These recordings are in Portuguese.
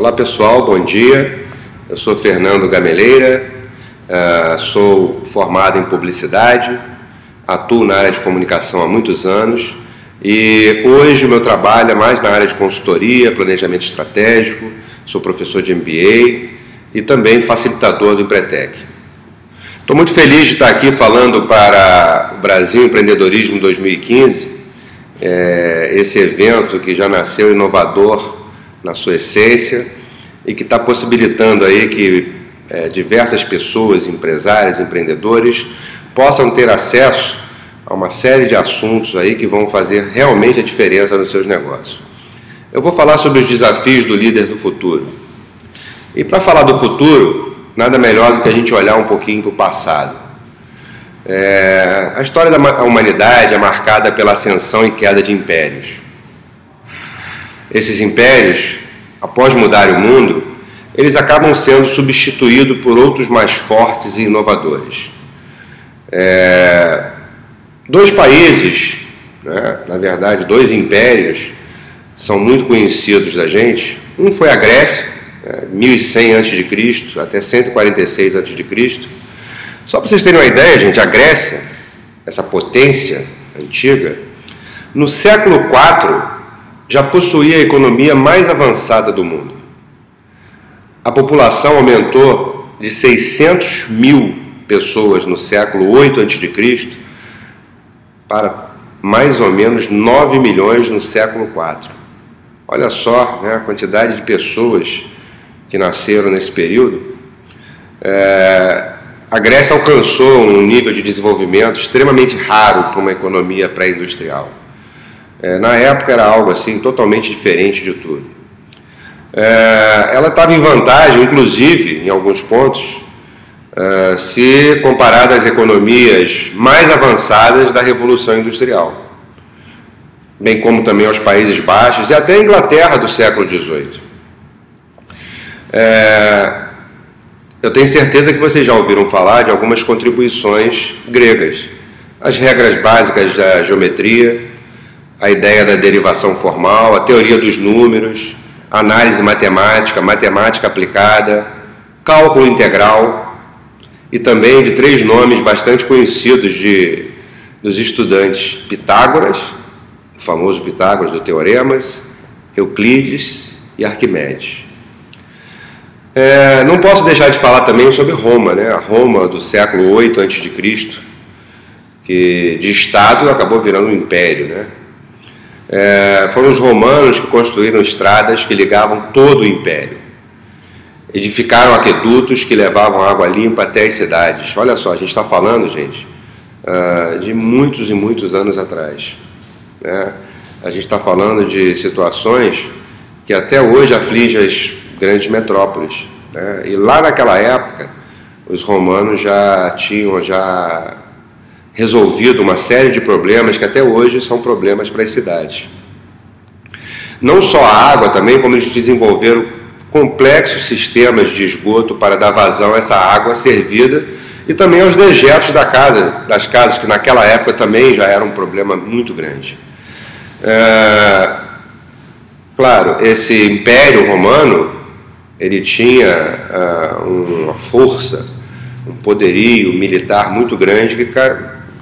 Olá pessoal, bom dia. Eu sou Fernando Gameleira, uh, sou formado em publicidade, atuo na área de comunicação há muitos anos e hoje o meu trabalho é mais na área de consultoria, planejamento estratégico, sou professor de MBA e também facilitador do Empretec. Estou muito feliz de estar aqui falando para o Brasil Empreendedorismo 2015, é, esse evento que já nasceu inovador na sua essência e que está possibilitando aí que é, diversas pessoas, empresários, empreendedores, possam ter acesso a uma série de assuntos aí que vão fazer realmente a diferença nos seus negócios. Eu vou falar sobre os desafios do líder do futuro. E para falar do futuro, nada melhor do que a gente olhar um pouquinho para o passado. É, a história da humanidade é marcada pela ascensão e queda de impérios. Esses impérios, após mudar o mundo, eles acabam sendo substituídos por outros mais fortes e inovadores. É, dois países, né, na verdade, dois impérios, são muito conhecidos da gente. Um foi a Grécia, né, 1100 a.C. até 146 a.C. Só para vocês terem uma ideia, gente, a Grécia, essa potência antiga, no século IV já possuía a economia mais avançada do mundo. A população aumentou de 600 mil pessoas no século 8 a.C. para mais ou menos 9 milhões no século 4. Olha só né, a quantidade de pessoas que nasceram nesse período. É, a Grécia alcançou um nível de desenvolvimento extremamente raro para uma economia pré-industrial. É, na época era algo assim totalmente diferente de tudo. É, ela estava em vantagem, inclusive, em alguns pontos, é, se comparada às economias mais avançadas da Revolução Industrial, bem como também aos Países Baixos e até a Inglaterra do século XVIII. É, eu tenho certeza que vocês já ouviram falar de algumas contribuições gregas, as regras básicas da geometria, a ideia da derivação formal, a teoria dos números, análise matemática, matemática aplicada, cálculo integral e também de três nomes bastante conhecidos de, dos estudantes: Pitágoras, o famoso Pitágoras do Teoremas, Euclides e Arquimedes. É, não posso deixar de falar também sobre Roma, né? a Roma do século 8 a.C., que de Estado acabou virando um império. Né? É, foram os romanos que construíram estradas que ligavam todo o império. Edificaram aquedutos que levavam água limpa até as cidades. Olha só, a gente está falando, gente, uh, de muitos e muitos anos atrás. Né? A gente está falando de situações que até hoje afligem as grandes metrópoles. Né? E lá naquela época, os romanos já tinham já resolvido uma série de problemas que até hoje são problemas para as cidades. Não só a água também, como eles desenvolveram complexos sistemas de esgoto para dar vazão a essa água servida e também aos dejetos da casa, das casas, que naquela época também já era um problema muito grande. É, claro, esse império romano, ele tinha uh, uma força, um poderio militar muito grande que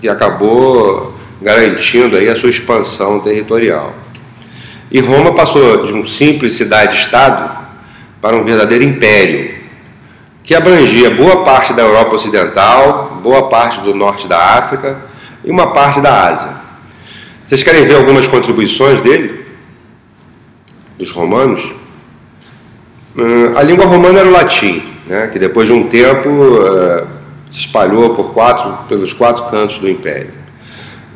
que acabou garantindo aí a sua expansão territorial. E Roma passou de um simples cidade-estado para um verdadeiro império, que abrangia boa parte da Europa Ocidental, boa parte do norte da África e uma parte da Ásia. Vocês querem ver algumas contribuições dele? Dos romanos? Hum, a língua romana era o latim, né, que depois de um tempo eh, se espalhou por quatro, pelos quatro cantos do Império.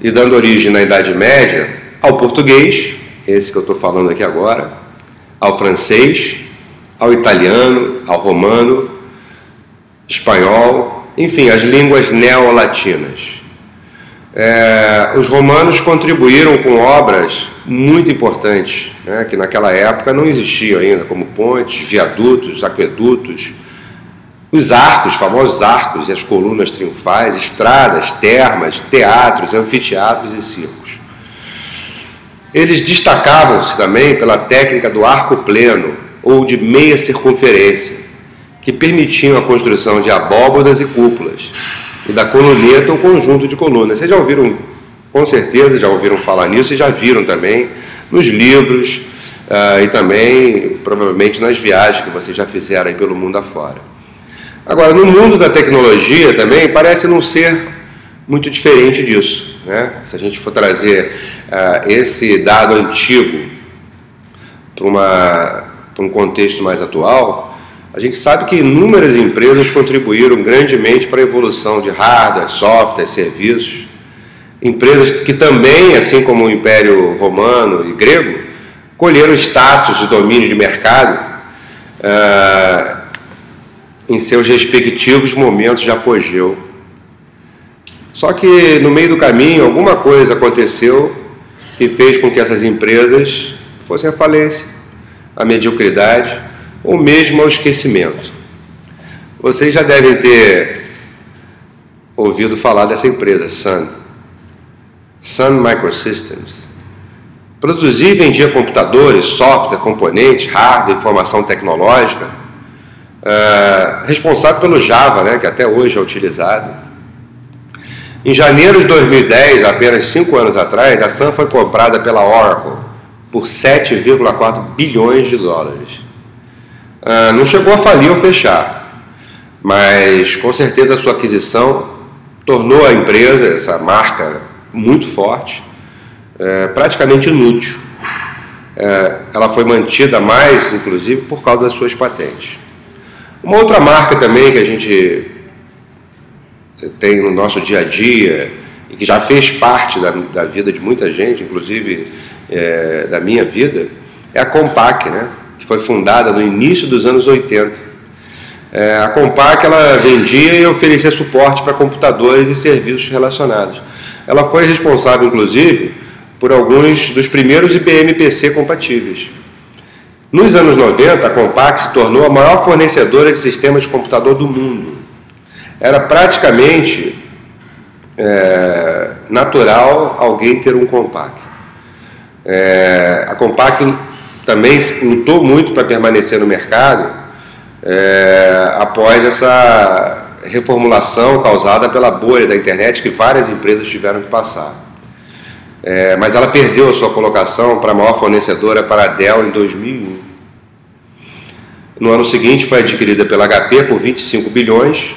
E dando origem na Idade Média ao português, esse que eu estou falando aqui agora, ao francês, ao italiano, ao romano, espanhol, enfim, as línguas neolatinas. É, os romanos contribuíram com obras muito importantes, né, que naquela época não existiam ainda, como pontes, viadutos, aquedutos, os arcos, famosos arcos e as colunas triunfais, estradas, termas, teatros, anfiteatros e circos. Eles destacavam-se também pela técnica do arco pleno, ou de meia circunferência, que permitiam a construção de abóbodas e cúpulas, e da coluneta ou conjunto de colunas. Vocês já ouviram, com certeza, já ouviram falar nisso e já viram também nos livros uh, e também, provavelmente, nas viagens que vocês já fizeram aí pelo mundo afora. Agora, no mundo da tecnologia também, parece não ser muito diferente disso. Né? Se a gente for trazer uh, esse dado antigo para um contexto mais atual, a gente sabe que inúmeras empresas contribuíram grandemente para a evolução de hardware, software, serviços. Empresas que também, assim como o Império Romano e Grego, colheram status de domínio de mercado uh, em seus respectivos momentos de apogeu. Só que no meio do caminho, alguma coisa aconteceu que fez com que essas empresas fossem à falência, à mediocridade ou mesmo ao esquecimento. Vocês já devem ter ouvido falar dessa empresa, Sun. Sun Microsystems. Produzia e vendia computadores, software, componentes, hardware, informação tecnológica, uh, responsável pelo Java, né, que até hoje é utilizado. Em janeiro de 2010, apenas cinco anos atrás, a Sun foi comprada pela Oracle por 7,4 bilhões de dólares. Uh, não chegou a falir ou fechar, mas com certeza a sua aquisição tornou a empresa, essa marca muito forte, é, praticamente inútil. É, ela foi mantida mais, inclusive, por causa das suas patentes. Uma outra marca também que a gente tem no nosso dia a dia e que já fez parte da, da vida de muita gente, inclusive é, da minha vida, é a Compaq, né? que foi fundada no início dos anos 80. É, a Compaq ela vendia e oferecia suporte para computadores e serviços relacionados. Ela foi responsável, inclusive, por alguns dos primeiros IBM PC compatíveis. Nos anos 90, a Compaq se tornou a maior fornecedora de sistemas de computador do mundo. Era praticamente é, natural alguém ter um Compaq. É, a Compaq também lutou muito para permanecer no mercado é, após essa reformulação causada pela bolha da internet que várias empresas tiveram que passar. É, mas ela perdeu a sua colocação para a maior fornecedora para a Dell em 2001. No ano seguinte foi adquirida pela HP por 25 bilhões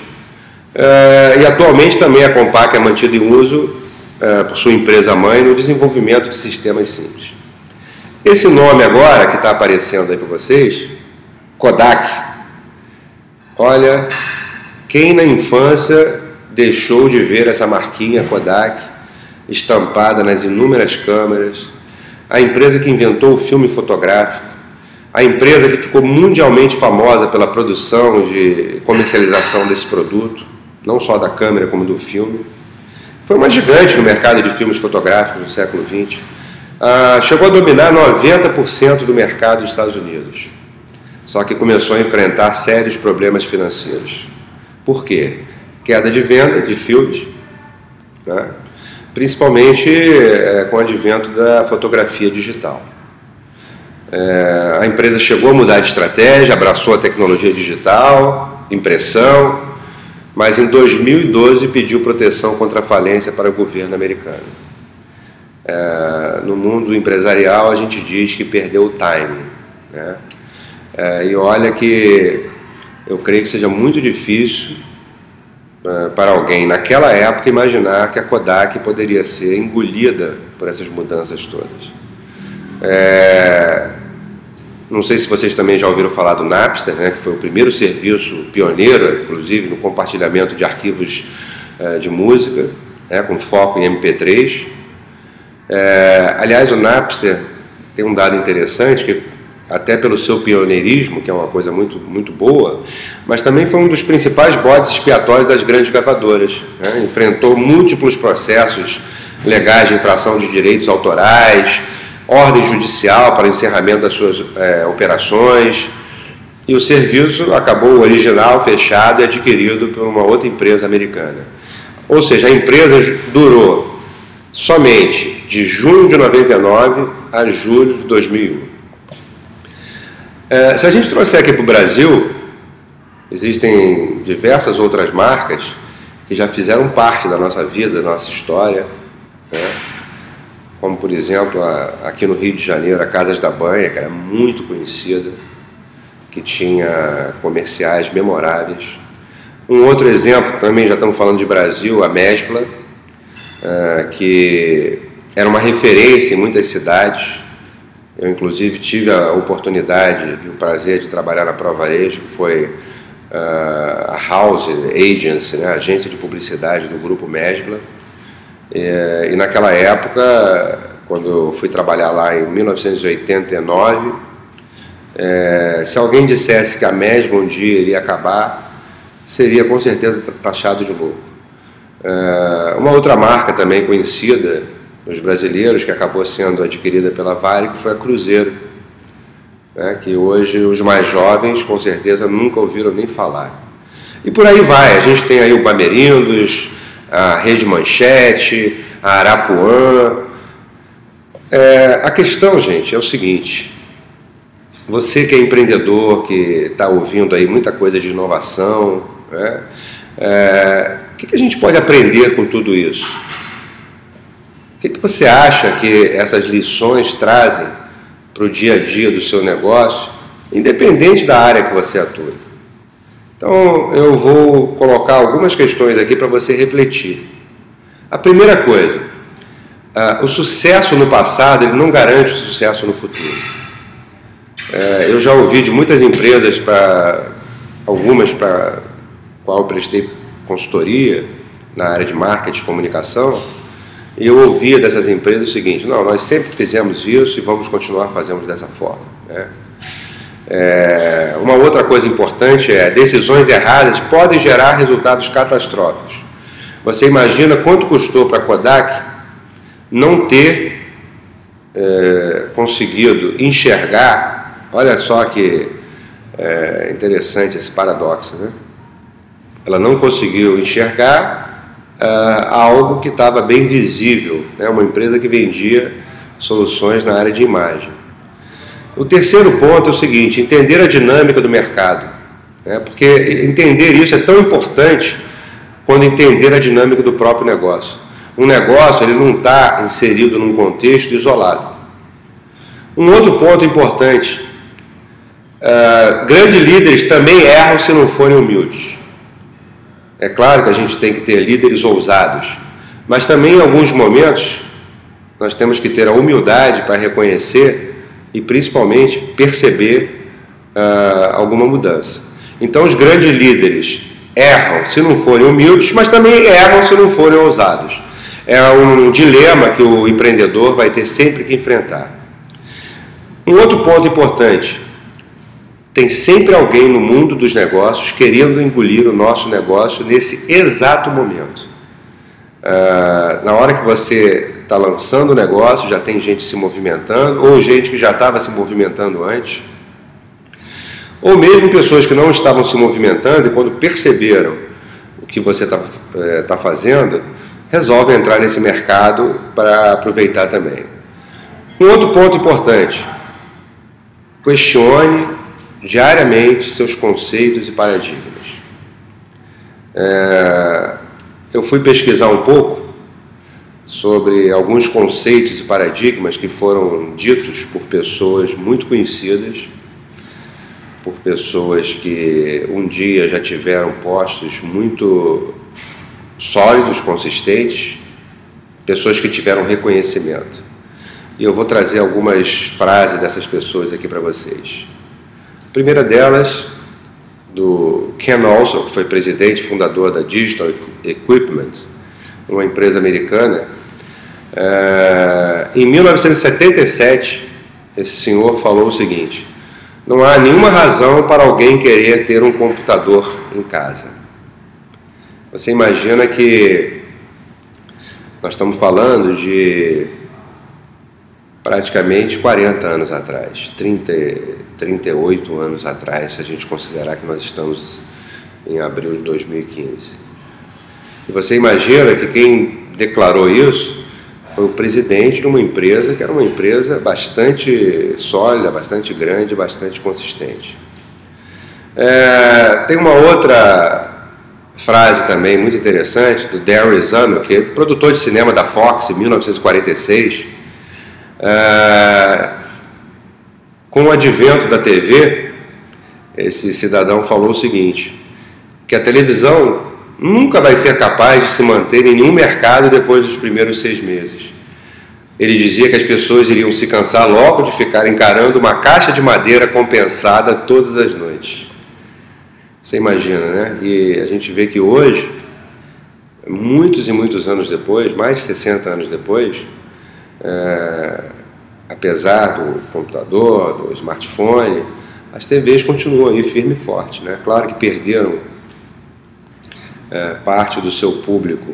é, e atualmente também a Compaq é mantida em uso é, por sua empresa mãe no desenvolvimento de sistemas simples. Esse nome agora que está aparecendo aí para vocês, Kodak. Olha, quem na infância deixou de ver essa marquinha Kodak estampada nas inúmeras câmeras? A empresa que inventou o filme fotográfico, a empresa que ficou mundialmente famosa pela produção de comercialização desse produto, não só da câmera como do filme. Foi uma gigante no mercado de filmes fotográficos no século XX ah, chegou a dominar 90% do mercado dos Estados Unidos. Só que começou a enfrentar sérios problemas financeiros. Por quê? Queda de venda de filmes, né? principalmente é, com o advento da fotografia digital. É, a empresa chegou a mudar de estratégia, abraçou a tecnologia digital, impressão, mas em 2012 pediu proteção contra a falência para o governo americano. É, no mundo empresarial a gente diz que perdeu o time. Né? É, e olha que eu creio que seja muito difícil é, para alguém naquela época imaginar que a Kodak poderia ser engolida por essas mudanças todas. É, não sei se vocês também já ouviram falar do Napster, né, que foi o primeiro serviço pioneiro, inclusive no compartilhamento de arquivos é, de música, né, com foco em MP3. É, aliás, o Napster tem um dado interessante que até pelo seu pioneirismo, que é uma coisa muito, muito boa, mas também foi um dos principais bodes expiatórios das grandes gravadoras. Né? Enfrentou múltiplos processos legais de infração de direitos autorais, ordem judicial para encerramento das suas é, operações, e o serviço acabou original, fechado e adquirido por uma outra empresa americana. Ou seja, a empresa durou somente de junho de 99 a julho de 2001. É, se a gente trouxer aqui para o Brasil, existem diversas outras marcas que já fizeram parte da nossa vida, da nossa história, né? Como por exemplo a, aqui no Rio de Janeiro a Casas da Banha, que era muito conhecida, que tinha comerciais memoráveis. Um outro exemplo, também já estamos falando de Brasil, a Mesbla, uh, que era uma referência em muitas cidades. Eu, inclusive, tive a oportunidade e o prazer de trabalhar na Provarejo, que foi uh, a House Agency, né, a agência de publicidade do grupo Mesbla. E, e naquela época, quando eu fui trabalhar lá em 1989, é, se alguém dissesse que a Mesbla um dia iria acabar, seria com certeza taxado de louco. É, uma outra marca também conhecida dos brasileiros, que acabou sendo adquirida pela Vale, que foi a Cruzeiro, né, que hoje os mais jovens com certeza nunca ouviram nem falar. E por aí vai, a gente tem aí o Bamerindos, a Rede Manchete, a Arapuã. É, a questão, gente, é o seguinte: você que é empreendedor, que está ouvindo aí muita coisa de inovação, né? É, o que, que, a gente pode aprender com tudo isso? O que, que você acha que essas lições trazem para o dia a dia do seu negócio, independente da área que você atua? Então, eu vou colocar algumas questões aqui para você refletir. A primeira coisa, uh, o sucesso no passado ele não garante o sucesso no futuro. Uh, eu já ouvi de muitas empresas, para algumas para qual eu prestei consultoria na área de marketing e comunicação, e eu ouvia dessas empresas o seguinte: não, nós sempre fizemos isso e vamos continuar fazendo dessa forma. Né? É, uma outra coisa importante é decisões erradas podem gerar resultados catastróficos. Você imagina quanto custou para a Kodak não ter é, conseguido enxergar? Olha só que é, interessante esse paradoxo, né? ela não conseguiu enxergar uh, algo que estava bem visível, né? uma empresa que vendia soluções na área de imagem. O terceiro ponto é o seguinte: entender a dinâmica do mercado, né? porque entender isso é tão importante quando entender a dinâmica do próprio negócio. Um negócio ele não está inserido num contexto isolado. Um outro ponto importante: uh, grandes líderes também erram se não forem humildes. É claro que a gente tem que ter líderes ousados, mas também em alguns momentos nós temos que ter a humildade para reconhecer e principalmente perceber uh, alguma mudança. Então os grandes líderes erram se não forem humildes, mas também erram se não forem ousados. É um dilema que o empreendedor vai ter sempre que enfrentar. Um outro ponto importante: tem sempre alguém no mundo dos negócios querendo engolir o nosso negócio nesse exato momento. Uh, na hora que você está lançando o negócio, já tem gente se movimentando, ou gente que já estava se movimentando antes, ou mesmo pessoas que não estavam se movimentando e quando perceberam o que você está é, tá fazendo, resolvem entrar nesse mercado para aproveitar também. Um outro ponto importante: questione diariamente seus conceitos e paradigmas. É, eu fui pesquisar um pouco sobre alguns conceitos e paradigmas que foram ditos por pessoas muito conhecidas, por pessoas que um dia já tiveram postos muito sólidos, consistentes, pessoas que tiveram reconhecimento. E eu vou trazer algumas frases dessas pessoas aqui para vocês primeira delas, do Ken Olson, que foi presidente e fundador da Digital Equipment, uma empresa americana. É, em 1977, esse senhor falou o seguinte: não há nenhuma razão para alguém querer ter um computador em casa. Você imagina que nós estamos falando de praticamente 40 anos atrás, 30, 38 anos atrás, se a gente considerar que nós estamos em abril de 2015. E você imagina que quem declarou isso foi o presidente de uma empresa que era uma empresa bastante sólida, bastante grande, bastante consistente. É, tem uma outra frase também muito interessante do Darryl Zanuck, que é produtor de cinema da Fox em 1946. É, com o advento da TV, esse cidadão falou o seguinte: que a televisão nunca vai ser capaz de se manter em nenhum mercado depois dos primeiros seis meses. Ele dizia que as pessoas iriam se cansar logo de ficar encarando uma caixa de madeira compensada todas as noites. Você imagina, né? E a gente vê que hoje, muitos e muitos anos depois, mais de 60 anos depois, é, apesar do computador, do smartphone, as TVs continuam aí firme e forte. Né? Claro que perderam é, parte do seu público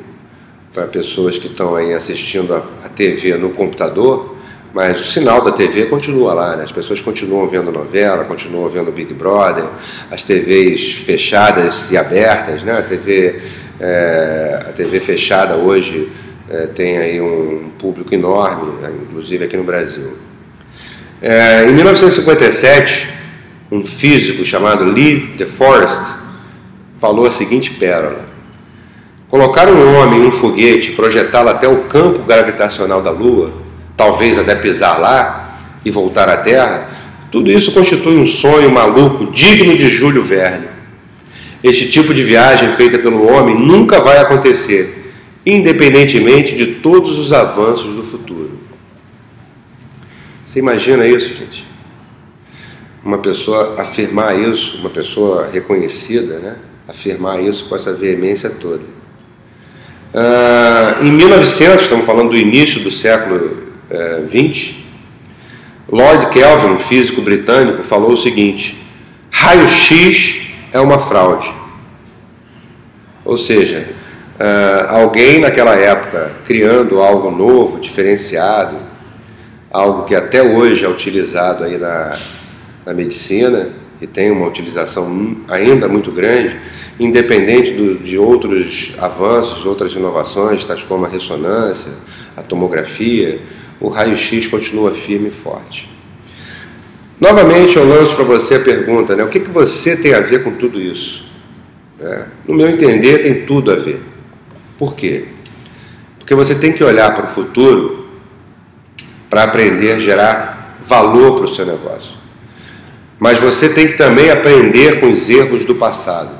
para pessoas que estão aí assistindo a, a, TV no computador, mas o sinal da TV continua lá, né? as pessoas continuam vendo novela, continuam vendo Big Brother, as TVs fechadas e abertas, né? a, TV, é, a TV fechada hoje é, tem aí um público enorme, inclusive aqui no Brasil. É, em 1957, um físico chamado Lee DeForest falou a seguinte pérola: Colocar um homem em um foguete, projetá-lo até o campo gravitacional da Lua, talvez até pisar lá e voltar à Terra, tudo isso constitui um sonho maluco digno de Júlio Verne. Este tipo de viagem feita pelo homem nunca vai acontecer, independentemente de todos os avanços do futuro. Você imagina isso, gente? Uma pessoa afirmar isso, uma pessoa reconhecida, né? Afirmar isso com essa veemência toda. Uh, em 1900, estamos falando do início do século XX, uh, Lord Kelvin, um físico britânico, falou o seguinte: raio-x é uma fraude. Ou seja, uh, alguém naquela época criando algo novo, diferenciado, algo que até hoje é utilizado aí na, na medicina, e tem uma utilização ainda muito grande, independente do, de outros avanços, outras inovações, tais como a ressonância, a tomografia, o raio-x continua firme e forte. Novamente eu lanço para você a pergunta, né, o que, que você tem a ver com tudo isso? É, no meu entender, tem tudo a ver. Por quê? Porque você tem que olhar para o futuro para aprender a gerar valor para o seu negócio mas você tem que também aprender com os erros do passado.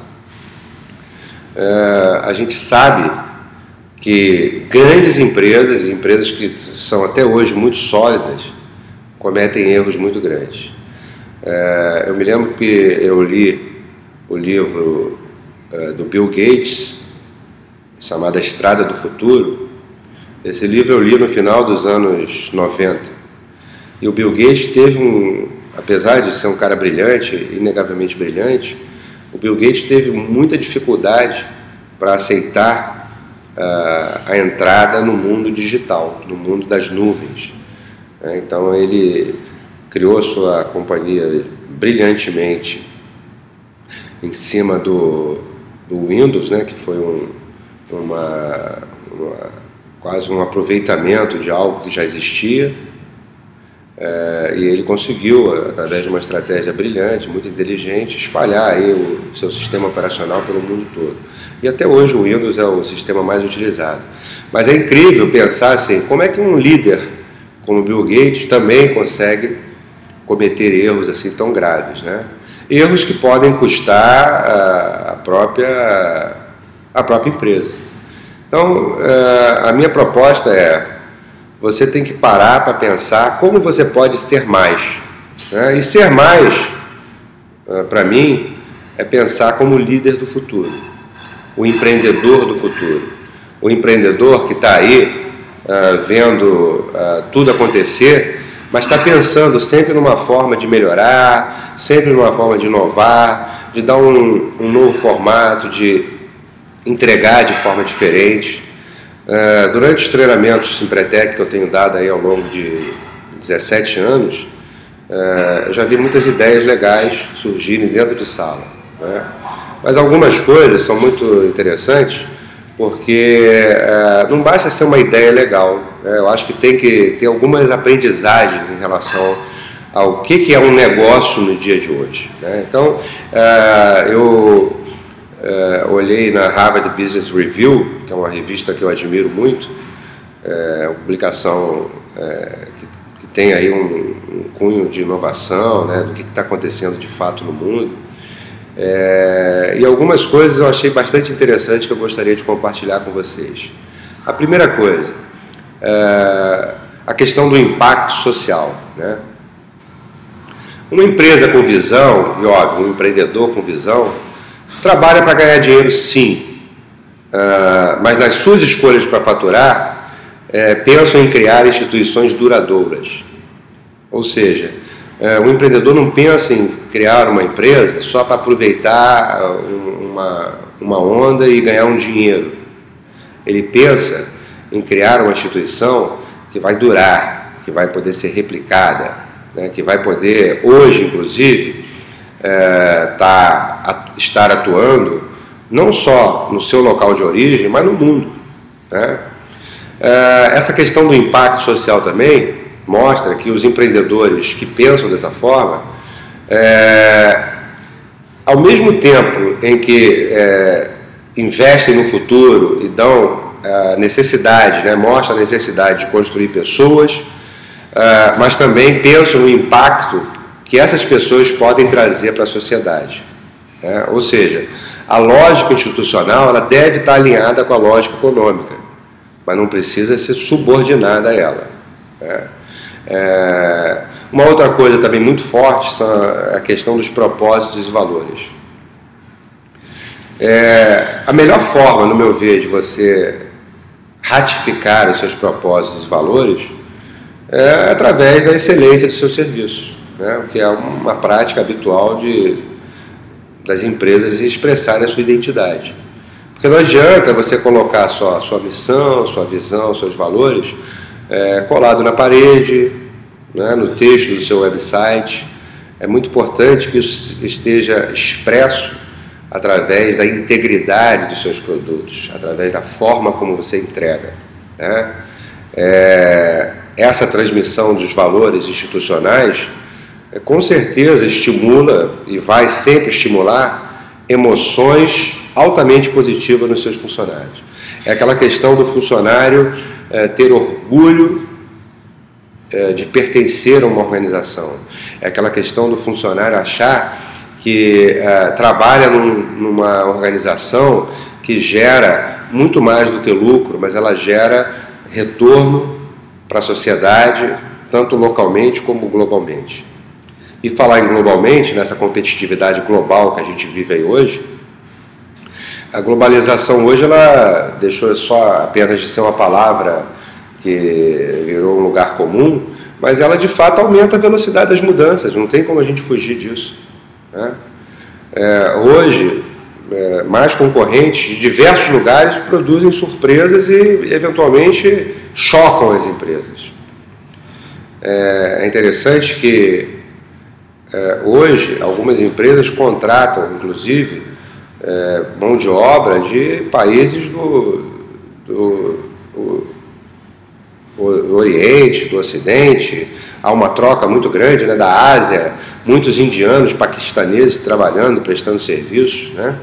É, a gente sabe que grandes empresas, empresas que são até hoje muito sólidas, cometem erros muito grandes. É, eu me lembro que eu li o livro é, do Bill Gates, chamado A Estrada do Futuro. Esse livro eu li no final dos anos 90. E o Bill Gates teve um, apesar de ser um cara brilhante, inegavelmente brilhante, o Bill Gates teve muita dificuldade para aceitar uh, a entrada no mundo digital, no mundo das nuvens. É, então ele criou sua companhia brilhantemente em cima do, do Windows, né, que foi um, uma, uma, quase um aproveitamento de algo que já existia é, e ele conseguiu, através de uma estratégia brilhante, muito inteligente, espalhar aí o seu sistema operacional pelo mundo todo. E até hoje o Windows é o sistema mais utilizado. Mas é incrível pensar assim, como é que um líder como Bill Gates também consegue cometer erros assim tão graves, né? Erros que podem custar a própria, a própria empresa. Então, é, a minha proposta é você tem que parar para pensar como você pode ser mais. Né? E ser mais, ah, para mim, é pensar como líder do futuro, o empreendedor do futuro, o empreendedor que está aí uh, vendo uh, tudo acontecer, mas está pensando sempre numa forma de melhorar, sempre numa forma de inovar, de dar um, um novo formato, de entregar de forma diferente. É, durante os treinamentos Simpretec que eu tenho dado aí ao longo de 17 anos, é, eu já vi muitas ideias legais surgirem dentro de sala. Né? Mas algumas coisas são muito interessantes porque é, não basta ser uma ideia legal, né? eu acho que tem que ter algumas aprendizagens em relação ao que, que é um negócio no dia de hoje. Né? Então, eu é, olhei na Harvard Business Review, que é uma revista que eu admiro muito, é uma publicação é, que, que, tem aí um, um, cunho de inovação, né, do que está acontecendo de fato no mundo. É, e algumas coisas eu achei bastante interessantes que eu gostaria de compartilhar com vocês. A primeira coisa, é, a questão do impacto social. Né? Uma empresa com visão, e óbvio, um empreendedor com visão, trabalha para ganhar dinheiro sim, uh, mas nas suas escolhas para faturar, é, pensam em criar instituições duradouras. Ou seja, é, o empreendedor não pensa em criar uma empresa só para aproveitar uma, uma onda e ganhar um dinheiro. Ele pensa em criar uma instituição que vai durar, que vai poder ser replicada, né, que vai poder, hoje inclusive, é, tá, estar atuando não só no seu local de origem, mas no mundo. Né? É, essa questão do impacto social também mostra que os empreendedores que pensam dessa forma, é, ao mesmo tempo em que é, investem no futuro e dão a necessidade, né, mostra a necessidade de construir pessoas, é, mas também pensam no impacto que essas pessoas podem trazer para a sociedade. Né? Ou seja, a lógica institucional ela deve estar alinhada com a lógica econômica, mas não precisa ser subordinada a ela. Né? É, uma outra coisa também muito forte são a questão dos propósitos e valores. É, a melhor forma, no meu ver, de você ratificar os seus propósitos e valores é através da excelência do seu serviço, né? o que é uma prática habitual de, das empresas expressarem a sua identidade. Porque não adianta você colocar só a sua missão, sua visão, seus valores é, colado na parede, né, no texto do seu website. É muito importante que isso esteja expresso através da integridade dos seus produtos, através da forma como você entrega. Né? É, essa transmissão dos valores institucionais com certeza estimula e vai sempre estimular emoções altamente positivas nos seus funcionários. É aquela questão do funcionário é, ter orgulho é, de pertencer a uma organização. É aquela questão do funcionário achar que é, trabalha num, numa organização que gera muito mais do que lucro, mas ela gera retorno para a sociedade, tanto localmente como globalmente. E falar em globalmente, nessa competitividade global que a gente vive aí hoje, a globalização hoje ela deixou só apenas de ser uma palavra que virou um lugar comum, mas ela de fato aumenta a velocidade das mudanças, não tem como a gente fugir disso. Né? É, hoje, é, mais concorrentes de diversos lugares produzem surpresas e eventualmente chocam as empresas. É, é interessante que hoje algumas empresas contratam, inclusive, é, mão de obra de países do, do, do, do, Oriente, do Ocidente. Há uma troca muito grande né, da Ásia, muitos indianos, paquistaneses trabalhando, prestando serviços. Né?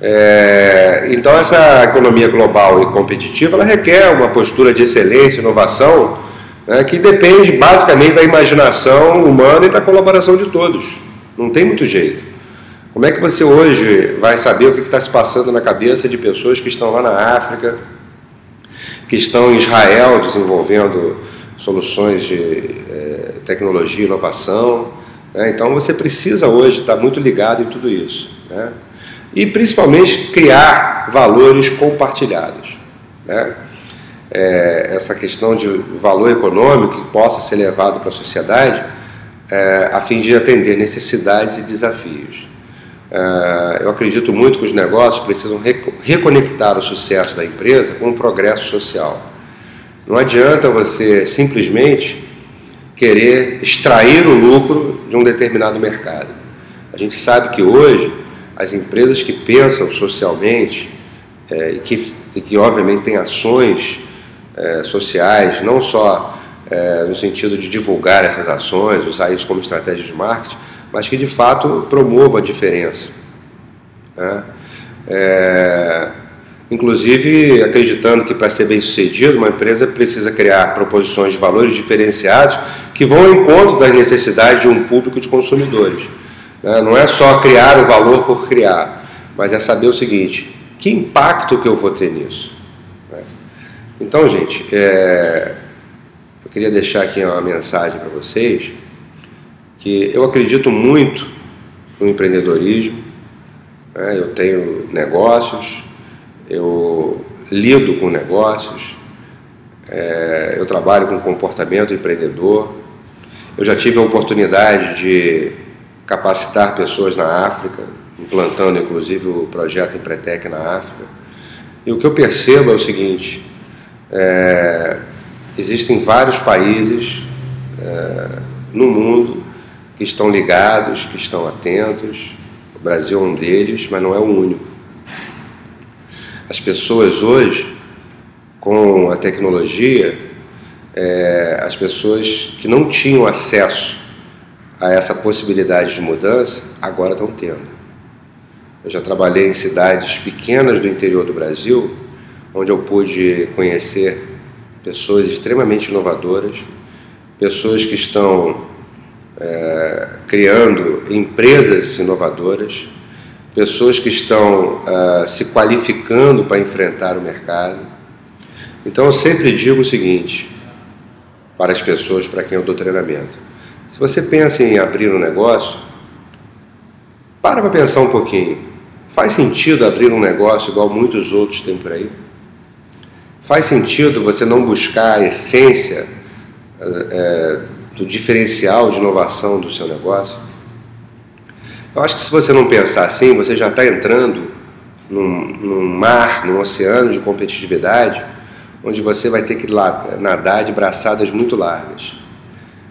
É, então, essa economia global e competitiva ela requer uma postura de excelência, inovação, né, que depende basicamente da imaginação humana e da colaboração de todos. Não tem muito jeito. Como é que você hoje vai saber o que está se passando na cabeça de pessoas que estão lá na África, que estão em Israel desenvolvendo soluções de é, tecnologia e inovação? Né? Então você precisa hoje estar muito ligado em tudo isso. Né? E principalmente criar valores compartilhados. Né? É, essa questão de valor econômico que possa ser levado para a sociedade é, a fim de atender necessidades e desafios. É, eu acredito muito que os negócios precisam reconectar o sucesso da empresa com o progresso social. Não adianta você simplesmente querer extrair o lucro de um determinado mercado. A gente sabe que hoje as empresas que pensam socialmente é, e que e que obviamente tem ações é, sociais, não só é, no sentido de divulgar essas ações, usar isso como estratégia de marketing, mas que de fato promova a diferença. Né? É, inclusive acreditando que para ser bem sucedido, uma empresa precisa criar proposições de valores diferenciados que vão ao encontro das necessidades de um público de consumidores. Né? Não é só criar o valor por criar, mas é saber o seguinte: que impacto que eu vou ter nisso? Então, gente, é, eu queria deixar aqui uma mensagem para vocês que eu acredito muito no empreendedorismo. Né? Eu tenho negócios, eu lido com negócios, é, eu trabalho com comportamento empreendedor. Eu já tive a oportunidade de capacitar pessoas na África, implantando inclusive o projeto Empretec na África. E o que eu percebo é o seguinte: é, existem vários países é, no mundo que estão ligados, que estão atentos. O Brasil é um deles, mas não é o único. As pessoas hoje, com a tecnologia, é, as pessoas que não tinham acesso a essa possibilidade de mudança, agora estão tendo. Eu já trabalhei em cidades pequenas do interior do Brasil, onde eu pude conhecer pessoas extremamente inovadoras, pessoas que estão é, criando empresas inovadoras, pessoas que estão é, se qualificando para enfrentar o mercado. Então eu sempre digo o seguinte para as pessoas para quem eu dou treinamento: se você pensa em abrir um negócio, para para pensar um pouquinho. Faz sentido abrir um negócio igual muitos outros têm por aí? Faz sentido você não buscar a essência é, do diferencial de inovação do seu negócio? Eu acho que se você não pensar assim, você já está entrando num, num, mar, num oceano de competitividade, onde você vai ter que nadar de braçadas muito largas.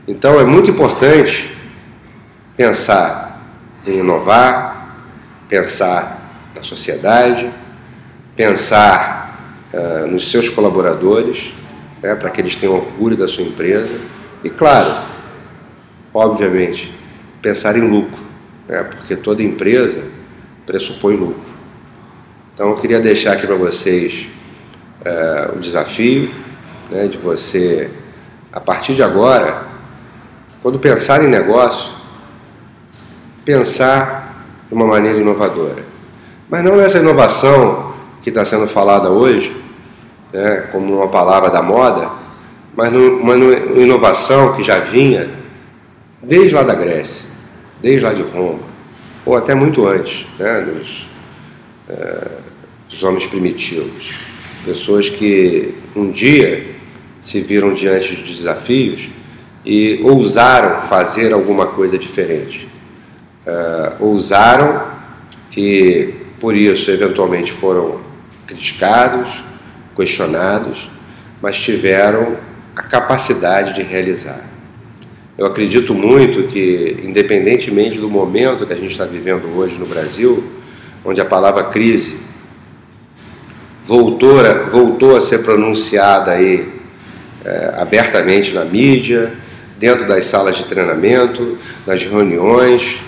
Então é muito importante pensar em inovar, pensar na sociedade, pensar uh, nos seus colaboradores, né, para que eles tenham orgulho da sua empresa e, claro, obviamente, pensar em lucro, né, porque toda empresa pressupõe lucro. Então eu queria deixar aqui para vocês uh, o desafio né, de você, a partir de agora, quando pensar em negócio, pensar de uma maneira inovadora. Mas não nessa inovação que está sendo falada hoje, né, como uma palavra da moda, mas uma inovação que já vinha desde lá da Grécia, desde lá de Roma, ou até muito antes, né, dos, é, dos homens primitivos. Pessoas que um dia se viram diante de desafios e ousaram fazer alguma coisa diferente. Uh, ousaram e por isso eventualmente foram criticados, questionados, mas tiveram a capacidade de realizar. Eu acredito muito que, independentemente do momento que a gente está vivendo hoje no Brasil, onde a palavra crise voltou a, voltou a ser pronunciada aí é, abertamente na mídia, dentro das salas de treinamento, nas reuniões.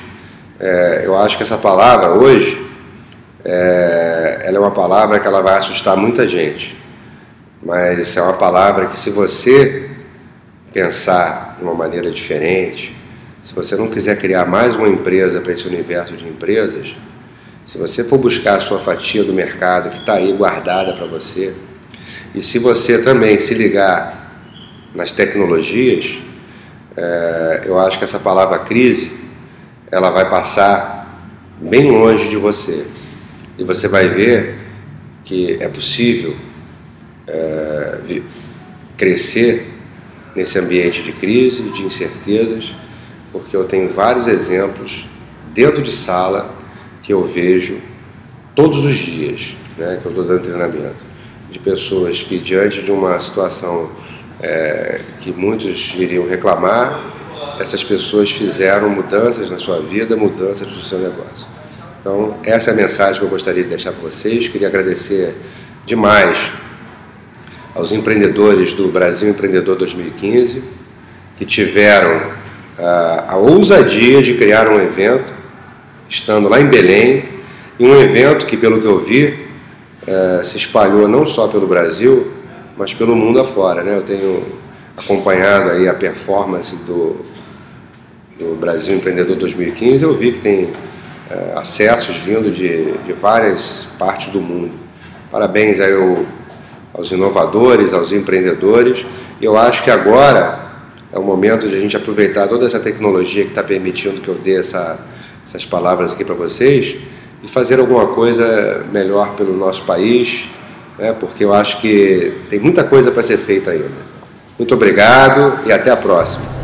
É, eu acho que essa palavra hoje, é, ela é uma palavra que ela vai assustar muita gente, mas é uma palavra que se você pensar de uma maneira diferente, se você não quiser criar mais uma empresa para esse universo de empresas, se você for buscar a sua fatia do mercado que está aí guardada para você, e se você também se ligar nas tecnologias, é, eu acho que essa palavra crise ela vai passar bem longe de você e você vai ver que é possível é, crescer nesse ambiente de crise, de incertezas, porque eu tenho vários exemplos dentro de sala que eu vejo todos os dias, né, que eu estou dando treinamento, de pessoas que diante de uma situação é, que muitos iriam reclamar, essas pessoas fizeram mudanças na sua vida, mudanças no seu negócio. Então, essa é a mensagem que eu gostaria de deixar para vocês. Queria agradecer demais aos empreendedores do Brasil Empreendedor 2015, que tiveram a, a ousadia de criar um evento, estando lá em Belém, e um evento que, pelo que eu vi, é, se espalhou não só pelo Brasil, mas pelo mundo afora. Né? Eu tenho acompanhado aí a performance do, do Brasil Empreendedor 2015, eu vi que tem é, acessos vindo de, de várias partes do mundo. Parabéns aí ao, aos inovadores, aos empreendedores. Eu acho que agora é o momento de a gente aproveitar toda essa tecnologia que está permitindo que eu dê essa, essas palavras aqui para vocês e fazer alguma coisa melhor pelo nosso país, né, porque eu acho que tem muita coisa para ser feita ainda. Muito obrigado e até a próxima.